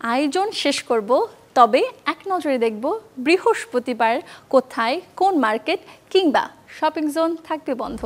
আয়োজন শেষ করব, তবে এক নজরে দেখব বৃহস্পতিবার কোথায়, কোন মার্কেট কিংবা শপিং জোন থাকবে বন্ধ।